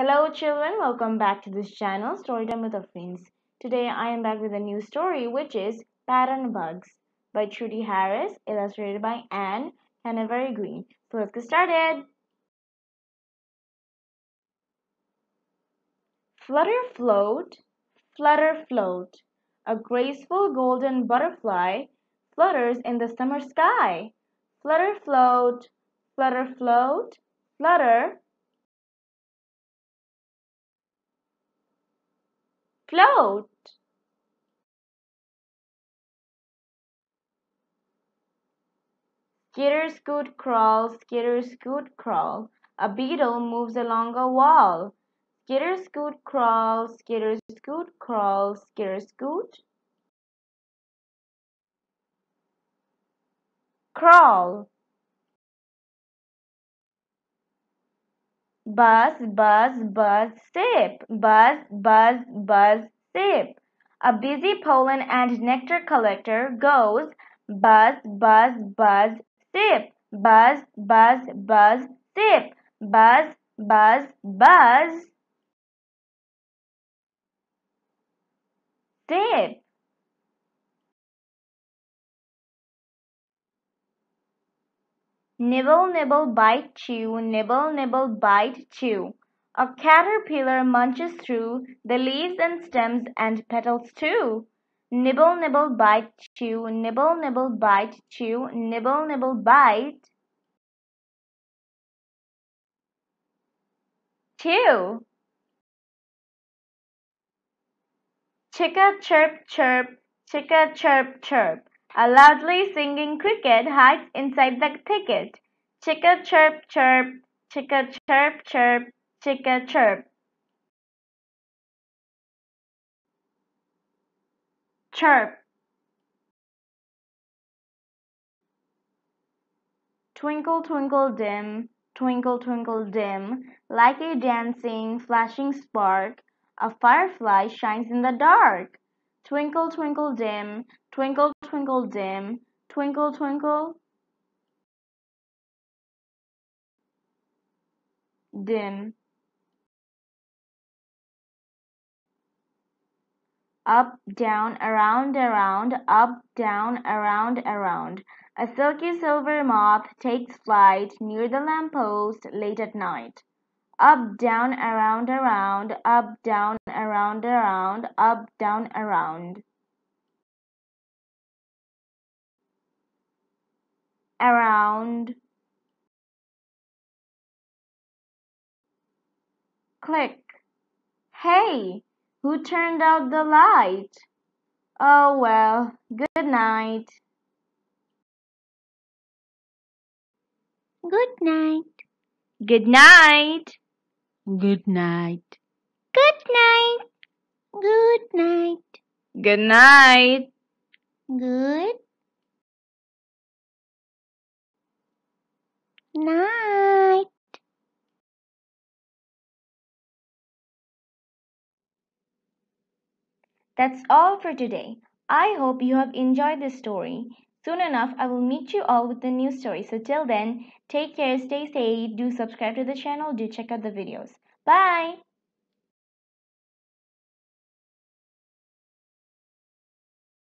Hello children, welcome back to this channel Storytime with AfrinS. Today I am back with a new story which is Pattern Bugs by Trudy Harris, illustrated by Anne Canevari Green. So let's get started. Flutter float, flutter float. A graceful golden butterfly flutters in the summer sky. Flutter float, flutter float, flutter float Skitter scoot crawl, skitter scoot crawl. A beetle moves along a wall. Skitter scoot crawl, skitter scoot crawl, skitter scoot. Crawl. Buzz, buzz, buzz, sip. Buzz, buzz, buzz, sip. A busy pollen and nectar collector goes buzz, buzz, buzz, sip. Buzz, buzz, buzz, sip. Buzz, buzz, buzz, sip. Nibble, nibble, bite, chew, nibble, nibble, bite, chew. A caterpillar munches through the leaves and stems and petals too. Nibble, nibble, bite, chew, nibble, nibble, bite, chew, nibble, nibble, bite. Chew. Chicka chirp chirp, chicka chirp chirp. A loudly singing cricket hides inside the thicket. Chicka chirp chirp, chicka chirp chirp, chicka chirp. Chirp. Twinkle twinkle dim, twinkle twinkle dim, like a dancing, flashing spark, a firefly shines in the dark. Twinkle twinkle dim, twinkle twinkle dim, twinkle twinkle dim. Up, down, around, around, up, down, around, around. A silky silver moth takes flight near the lamppost late at night. Up, down, around, around, up, down, around, around, up, down, around. Around. Click. Hey, who turned out the light? Oh well, good night. Good night. Good night. Good night. Good night. Good night. Good night. Good night. That's all for today. I hope you have enjoyed this story. Soon enough, I will meet you all with a new story. So till then, take care, stay safe, do subscribe to the channel, do check out the videos. Bye!